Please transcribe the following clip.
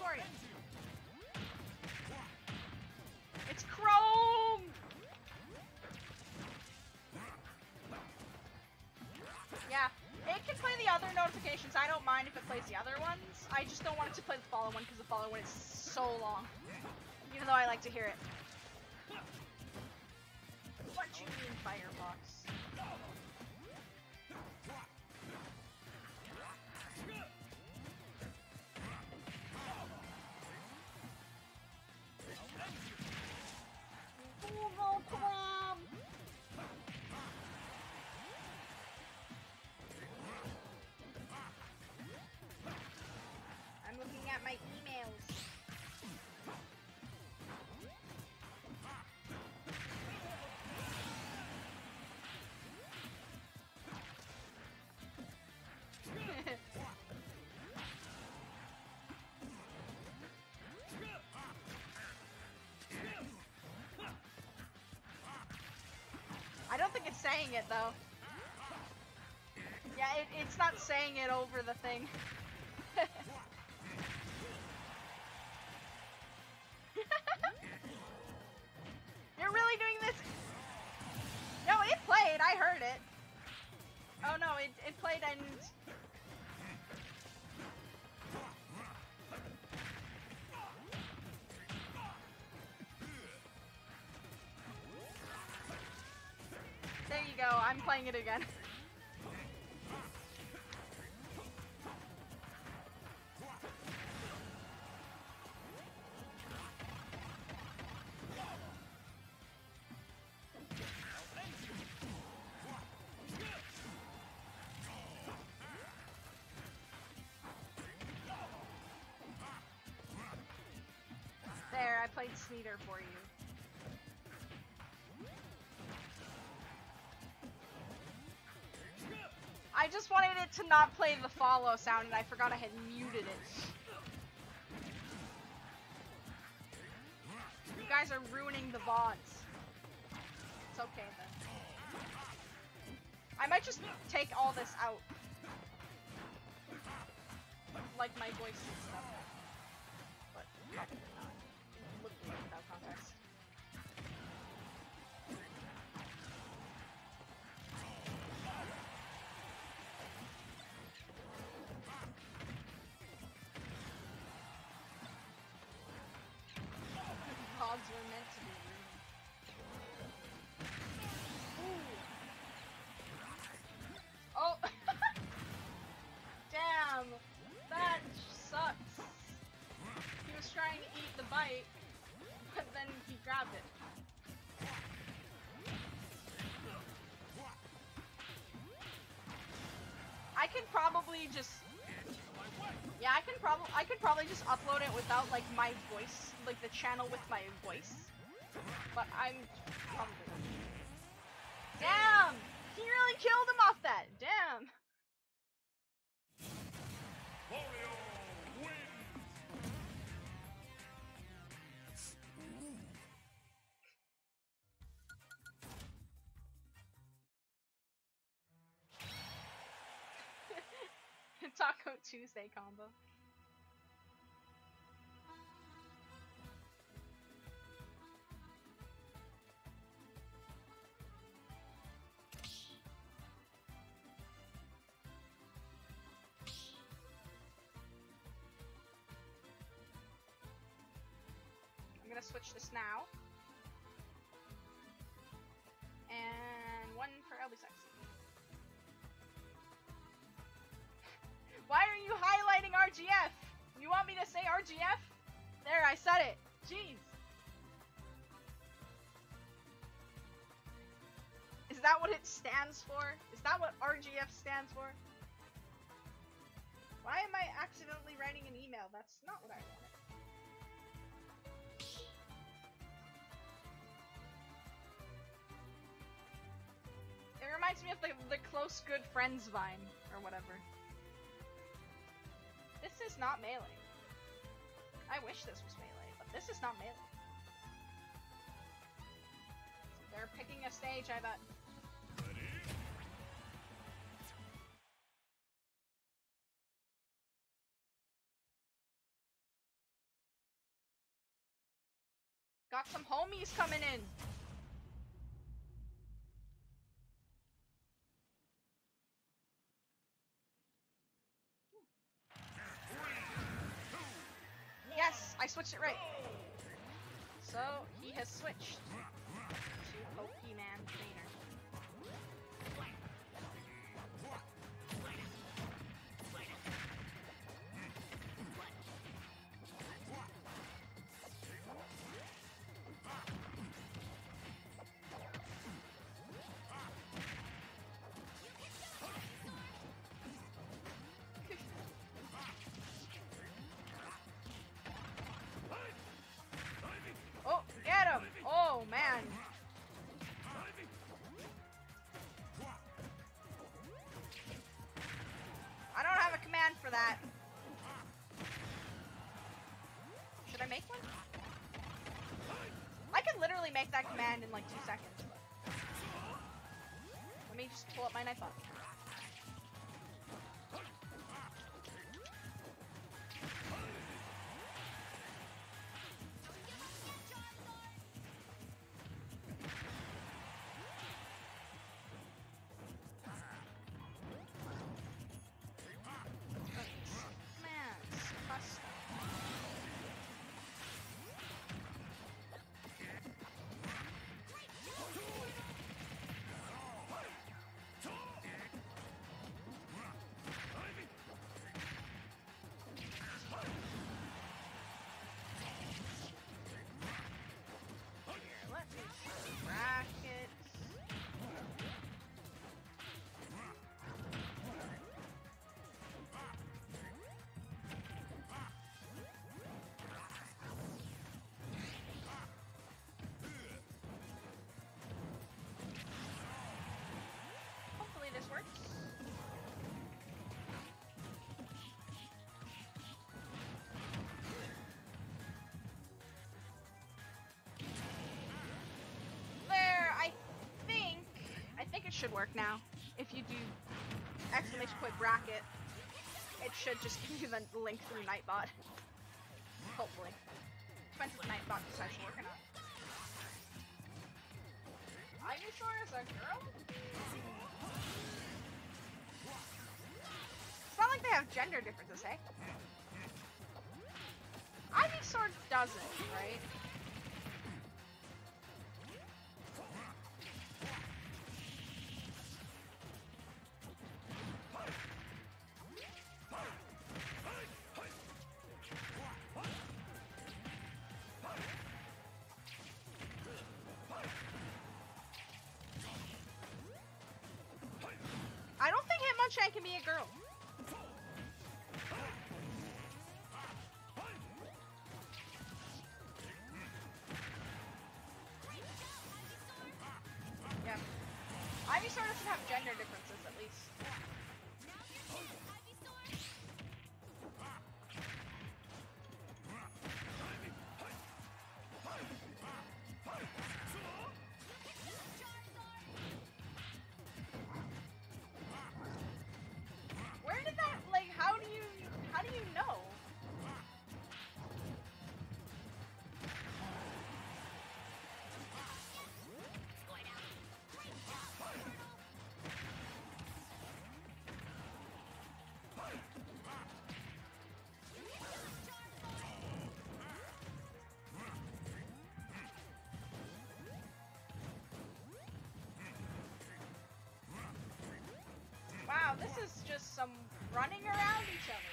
Saurian. It's Chrom! Yeah, it can play the other notifications. I don't mind if it plays the other ones. I just don't want it to play the follow one because the follow one is so long. Even though I like to hear it. What you mean, Firebox? Saying it though. Yeah, it, it's not saying it over the thing. You're really doing this? No, it played. I heard it. Oh no, it, it played and... go, I'm playing it again. There, I played Sneeder for you. Just wanted it to not play the follow sound and I forgot I had muted it. You guys are ruining the VODs. It's okay then. I might just take all this out. Like my voice and stuff. Pods were meant to be. Ooh. Oh! Damn! That sucks. He was trying to eat the bite, but then he grabbed it. I could probably just yeah, I can probably I could probably just upload it without like my voice, like the channel with my voice. But I'm probably. Damn! He really killed him off Taco Tuesday combo. I'm gonna switch this now. Why are you highlighting RGF? You want me to say RGF? There, I said it. Jeez. Is that what it stands for? Is that what RGF stands for? Why am I accidentally writing an email? That's not what I wanted. It reminds me of the, the close good friends vine, or whatever. This is not melee. I wish this was melee, but this is not melee. So they're picking a stage, I bet. Got some homies coming in. Yes, I switched it right. So he has switched to Pokemon Trainer. Literally make that command in like two seconds. Let me just pull up my knife Commands, should work now. If you do exclamation point bracket, it should just give you the link through Nightbot. Hopefully. Depends if Nightbot decides to work or not. Ivysaur is a girl? It's not like they have gender differences, hey? Ivysaur doesn't, right? Hitmonchan can be a girl. this is just some running around each other.